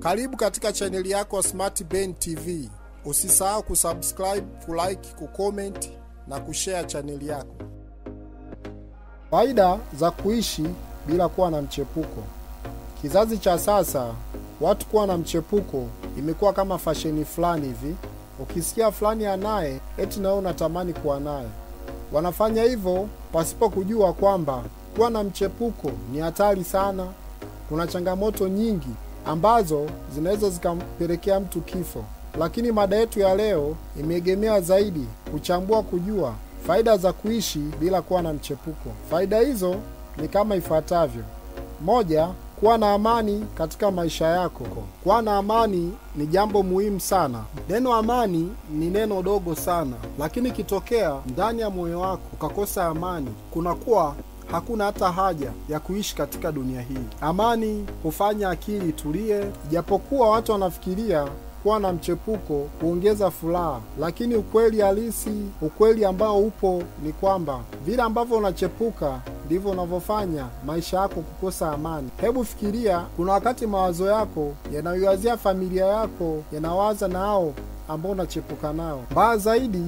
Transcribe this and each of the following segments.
Karibu katika chaneli yako ya Smart Ben TV. Usisahau kusubscribe, kulike, kucomment na kushare chaneli yako. Faida za kuishi bila kuwa na mchepuko. Kizazi cha sasa, watu kuwa na mchepuko imekuwa kama fasheni fulani hivi. Ukisikia fulani anaye, eti nawe unatamani kuwa naye. Wanafanya hivyo pasipo kujua kwamba kuwa na mchepuko ni hatari sana. Kuna changamoto nyingi ambazo zinaweza zikampelekea mtu kifo, lakini mada yetu ya leo imeegemea zaidi kuchambua, kujua faida za kuishi bila kuwa na mchepuko. Faida hizo ni kama ifuatavyo: moja, kuwa na amani katika maisha yako. Kuwa na amani ni jambo muhimu sana. Neno amani ni neno dogo sana, lakini ikitokea ndani ya moyo wako ukakosa amani, kunakuwa hakuna hata haja ya kuishi katika dunia hii. Amani hufanya akili itulie, ijapokuwa watu wanafikiria kuwa na mchepuko huongeza furaha, lakini ukweli halisi, ukweli ambao upo ni kwamba vile ambavyo unachepuka ndivyo unavyofanya maisha yako kukosa amani. Hebu fikiria, kuna wakati mawazo yako yanaiwazia familia yako yanawaza na hao ambao unachepuka nao. Mbaya zaidi,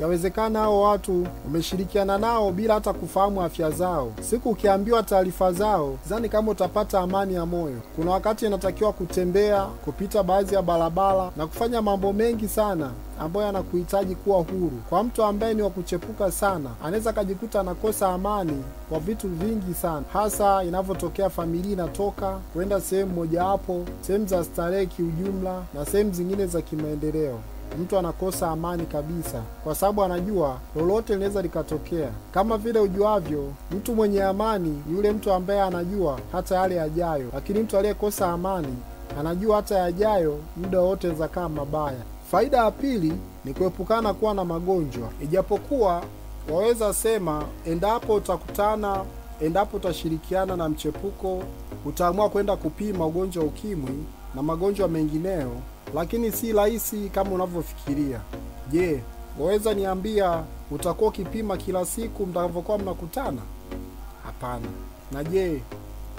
yawezekana hao watu umeshirikiana nao bila hata kufahamu afya zao. Siku ukiambiwa taarifa zao, zani kama utapata amani ya moyo. Kuna wakati inatakiwa kutembea, kupita baadhi ya barabara na kufanya mambo mengi sana ambayo yanakuhitaji kuwa huru. Kwa mtu ambaye ni wa kuchepuka sana, anaweza akajikuta anakosa amani kwa vitu vingi sana, hasa inavyotokea familia inatoka kwenda sehemu mojawapo, sehemu za starehe kiujumla, na sehemu zingine za kimaendeleo mtu anakosa amani kabisa, kwa sababu anajua lolote linaweza likatokea. Kama vile ujuavyo, mtu mwenye amani ni yule mtu ambaye anajua hata yale yajayo, lakini mtu aliyekosa amani anajua hata yajayo muda wote zakaa kaa mabaya. Faida ya pili ni kuepukana kuwa na magonjwa, ijapokuwa waweza sema endapo utakutana, endapo utashirikiana na mchepuko, utaamua kwenda kupima ugonjwa ukimwi na magonjwa mengineyo lakini si rahisi kama unavyofikiria. Je, waweza niambia utakuwa ukipima kila siku mtakavyokuwa mnakutana? Hapana. Na je,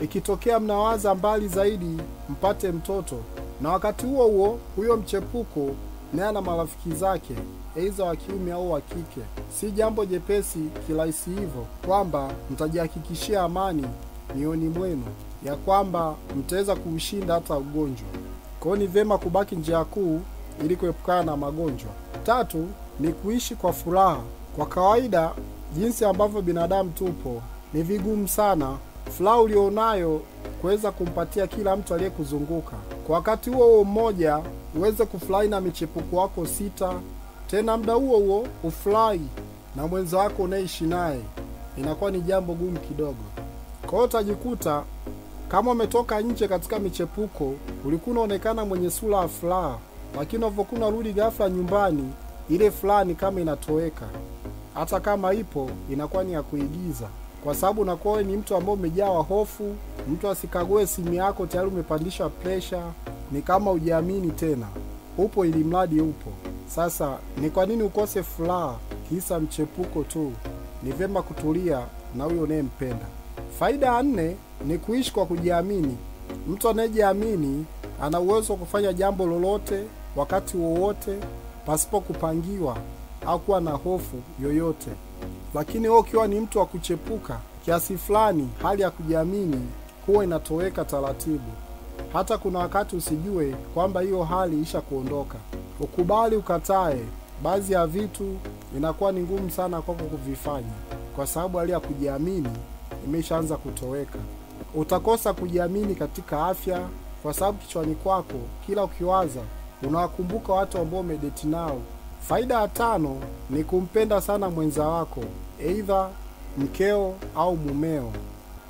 ikitokea mnawaza mbali zaidi mpate mtoto, na wakati huo huo huyo mchepuko naye na marafiki zake, aidha wa kiume au wa kike, si jambo jepesi kirahisi hivyo kwamba mtajihakikishia amani mioni mwenu ya kwamba mtaweza kuushinda hata ugonjwa. Kwa hiyo ni vyema kubaki njia kuu ili kuepukana na magonjwa. Tatu ni kuishi kwa furaha. Kwa kawaida, jinsi ambavyo binadamu tupo, ni vigumu sana furaha ulionayo kuweza kumpatia kila mtu aliyekuzunguka. Kwa wakati huo huo mmoja uweze kufurahi na michepuko wako sita, tena muda huo huo ufurahi na mwenza wako unaishi naye, inakuwa ni jambo gumu kidogo. Kwa hiyo utajikuta kama umetoka nje katika michepuko, ulikuwa unaonekana mwenye sura ya furaha, lakini unavyokuwa unarudi ghafla nyumbani, ile furaha ni kama inatoweka. Hata kama ipo, inakuwa ni ya kuigiza, kwa sababu unakuwa ni mtu ambaye umejawa hofu. Mtu asikague simu yako, tayari umepandisha presha, ni kama ujiamini tena. Upo ili mradi upo. Sasa ni kwa nini ukose furaha kisa mchepuko tu? Ni vyema kutulia na huyo unayempenda. Faida ya nne ni kuishi kwa kujiamini. Mtu anayejiamini ana uwezo wa kufanya jambo lolote wakati wowote pasipo kupangiwa au kuwa na hofu yoyote. Lakini wewe ukiwa ni mtu wa kuchepuka kiasi fulani, hali ya kujiamini huwa inatoweka taratibu. Hata kuna wakati usijue kwamba hiyo hali isha kuondoka. Ukubali ukatae, baadhi ya vitu inakuwa ni ngumu sana kwako kuvifanya, kwa sababu hali ya kujiamini imeshaanza kutoweka. Utakosa kujiamini katika afya, kwa sababu kichwani kwako kila ukiwaza unawakumbuka watu ambao umedeti nao. Faida ya tano ni kumpenda sana mwenza wako, aidha mkeo au mumeo.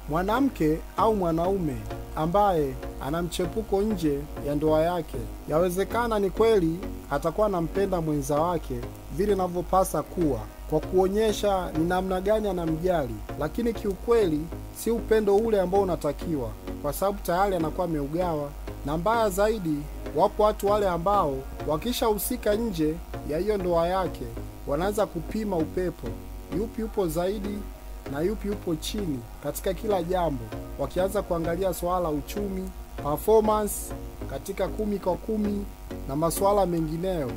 Mwanamke au mwanaume ambaye ana mchepuko nje ya ndoa yake, yawezekana ni kweli atakuwa anampenda mwenza wake vile inavyopasa kuwa kwa kuonyesha ni namna gani anamjali, lakini kiukweli si upendo ule ambao unatakiwa, kwa sababu tayari anakuwa ameugawa. Na mbaya zaidi, wapo watu wale ambao wakishahusika nje ya hiyo ndoa yake wanaanza kupima upepo, yupi yupo zaidi na yupi yupo chini katika kila jambo, wakianza kuangalia swala la uchumi, performance katika kumi kwa kumi na masuala mengineyo.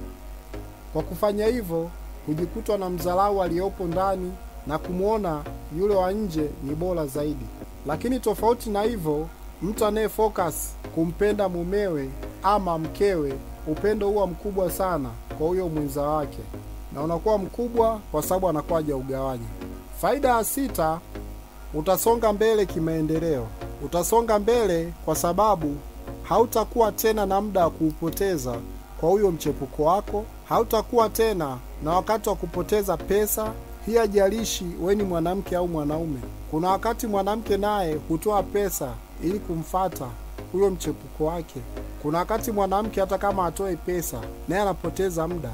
Kwa kufanya hivyo, hujikutwa na mzalau aliyopo ndani na kumwona yule wa nje ni bora zaidi. Lakini tofauti na hivyo, mtu anaye focus kumpenda mumewe ama mkewe, upendo huwa mkubwa sana kwa huyo mwenza wake, na unakuwa mkubwa kwa sababu anakuwa hajaugawanya. Faida ya sita, utasonga mbele kimaendeleo. Utasonga mbele kwa sababu hautakuwa tena na muda wa kuupoteza kwa huyo mchepuko wako. Hautakuwa tena na wakati wa kupoteza pesa. Hii hajalishi we ni mwanamke au mwanaume. Kuna wakati mwanamke naye hutoa pesa ili kumfata huyo mchepuko wake. Kuna wakati mwanamke hata kama atoe pesa, naye anapoteza muda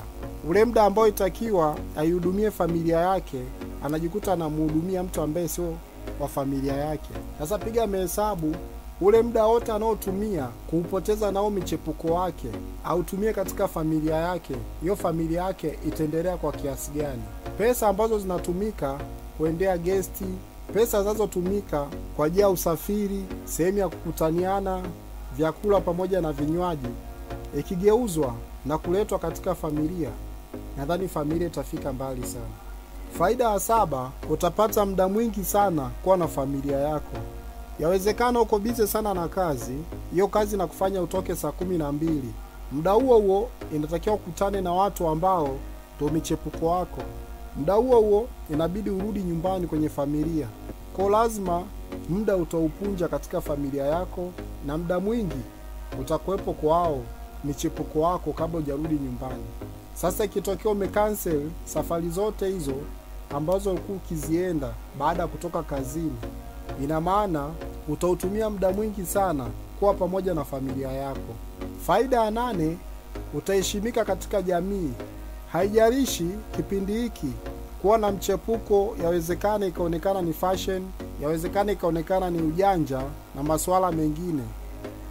ule muda ambao itakiwa aihudumie familia yake, anajikuta anamhudumia mtu ambaye sio wa familia yake. Sasa piga mahesabu, ule muda wote anaotumia kuupoteza nao michepuko wake autumie katika familia yake, hiyo familia yake itaendelea kwa kiasi gani? Pesa ambazo zinatumika kuendea gesti, pesa zinazotumika kwa ajili ya usafiri, sehemu ya kukutaniana, vyakula pamoja na vinywaji, ikigeuzwa na kuletwa katika familia, nadhani familia itafika mbali sana. Faida ya saba, utapata muda mwingi sana kuwa na familia yako. Yawezekana uko bize sana na kazi, hiyo kazi na kufanya utoke saa kumi na mbili. Muda huo huo inatakiwa ukutane na watu ambao ndo michepuko wako. Muda huo huo inabidi urudi nyumbani kwenye familia, kwa lazima muda utaupunja katika familia yako, na muda mwingi utakuwepo kwao michepuko wako kabla hujarudi nyumbani. Sasa ikitokea umekansel safari zote hizo ambazo ulikuwa ukizienda baada ya kutoka kazini, ina maana utautumia muda mwingi sana kuwa pamoja na familia yako. Faida ya nane, utaheshimika katika jamii. Haijalishi kipindi hiki kuwa na mchepuko, yawezekana ikaonekana ni fashion, yawezekana ikaonekana ni ujanja na masuala mengine,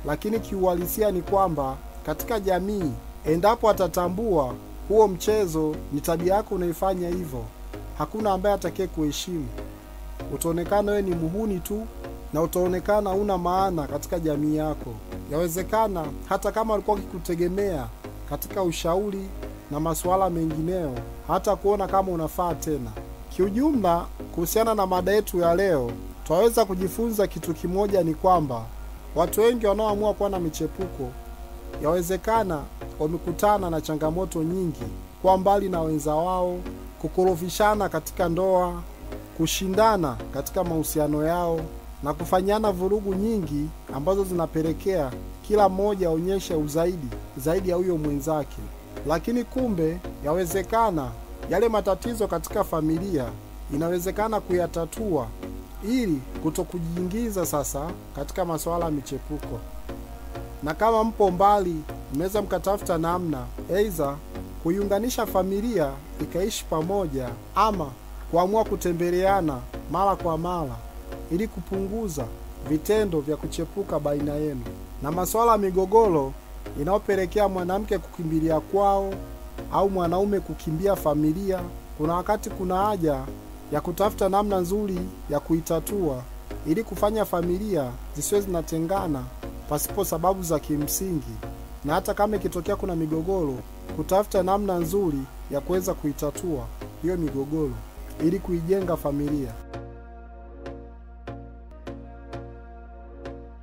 lakini kiuhalisia ni kwamba katika jamii, endapo atatambua huo mchezo ni tabia yako unaifanya hivyo, hakuna ambaye atakaye kuheshimu. Utaonekana wewe ni muhuni tu na utaonekana una maana katika jamii yako. Yawezekana hata kama alikuwa akikutegemea katika ushauri na masuala mengineyo, hata kuona kama unafaa tena. Kiujumla, kuhusiana na mada yetu ya leo, twaweza kujifunza kitu kimoja, ni kwamba watu wengi wanaoamua kuwa na michepuko yawezekana wamekutana na changamoto nyingi, kwa mbali na wenza wao, kukorofishana katika ndoa, kushindana katika mahusiano yao na kufanyana vurugu nyingi ambazo zinapelekea kila mmoja aonyeshe uzaidi zaidi ya huyo mwenzake. Lakini kumbe yawezekana yale matatizo katika familia inawezekana kuyatatua ili kutokujiingiza sasa katika masuala ya michepuko na kama mpo mbali, mnaweza mkatafuta namna aidha kuiunganisha familia ikaishi pamoja, ama kuamua kutembeleana mara kwa mara ili kupunguza vitendo vya kuchepuka baina yenu na masuala ya migogoro inayopelekea mwanamke kukimbilia kwao au mwanaume kukimbia familia. Kuna wakati kuna haja ya kutafuta namna nzuri ya kuitatua ili kufanya familia zisiwe zinatengana pasipo sababu za kimsingi, na hata kama ikitokea kuna migogoro, kutafuta namna nzuri ya kuweza kuitatua hiyo migogoro ili kuijenga familia.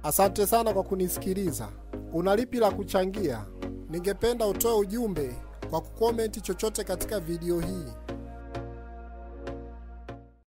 Asante sana kwa kunisikiliza. Una lipi la kuchangia? Ningependa utoe ujumbe kwa kukomenti chochote katika video hii.